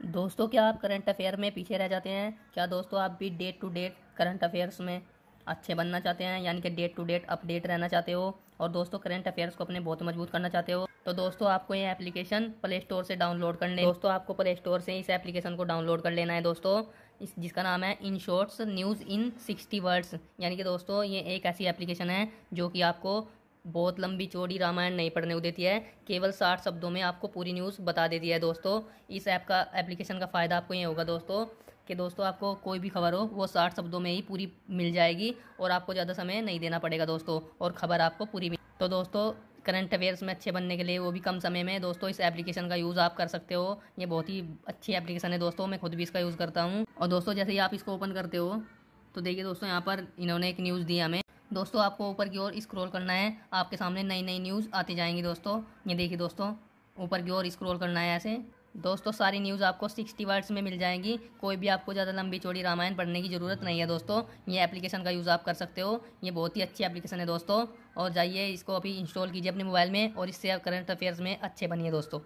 दोस्तों, क्या आप करंट अफेयर में पीछे रह जाते हैं? क्या दोस्तों, आप भी date to date current affairs में अच्छे बनना चाहते हैं, यानी कि डेट टू डेट अपडेट रहना चाहते हो? और दोस्तों करंट अफेयर्स को अपने बहुत मज़बूत करना चाहते हो? तो दोस्तों, आपको ये एप्लीकेशन प्ले स्टोर से डाउनलोड कर करने दोस्तों, आपको प्ले स्टोर से इस एप्लीकेशन को डाउनलोड कर लेना है, दोस्तों। इस जिसका नाम है Inshorts news in sixty words यानी कि दोस्तों, ये एक ऐसी एप्लीकेशन है जो कि आपको बहुत लंबी चौड़ी रामायण नहीं पढ़ने को देती है। केवल साठ शब्दों में आपको पूरी न्यूज़ बता देती है दोस्तों। इस ऐप का एप्लीकेशन का फ़ायदा आपको ये होगा दोस्तों कि दोस्तों आपको कोई भी खबर हो, वो साठ शब्दों में ही पूरी मिल जाएगी और आपको ज़्यादा समय नहीं देना पड़ेगा दोस्तों और ख़बर आपको पूरी मिल तो दोस्तों करंट अफेयर्स में अच्छे बनने के लिए वो भी कम समय में दोस्तों इस एप्लीकेशन का यूज़ आप कर सकते हो। ये बहुत ही अच्छी एप्लीकेशन है दोस्तों, मैं खुद भी इसका यूज़ करता हूँ। और दोस्तों, जैसे ही आप इसको ओपन करते हो तो देखिए दोस्तों, यहाँ पर इन्होंने एक न्यूज़ दी हमें। दोस्तों, आपको ऊपर की ओर स्क्रॉल करना है। आपके सामने नई नई न्यूज़ आती जाएँगी दोस्तों। ये देखिए दोस्तों, ऊपर की ओर स्क्रॉल करना है ऐसे। दोस्तों, सारी न्यूज़ आपको सिक्सटी वर्ड्स में मिल जाएँगी। कोई भी आपको ज़्यादा लंबी चौड़ी रामायण पढ़ने की ज़रूरत नहीं है दोस्तों। ये एप्लीकेशन का यूज़ आप कर सकते हो। ये बहुत ही अच्छी एप्लीकेशन है दोस्तों। और जाइए, इसको अभी इंस्टॉल कीजिए अपने मोबाइल में और इससे करंट अफेयर्स में अच्छे बनिए दोस्तों।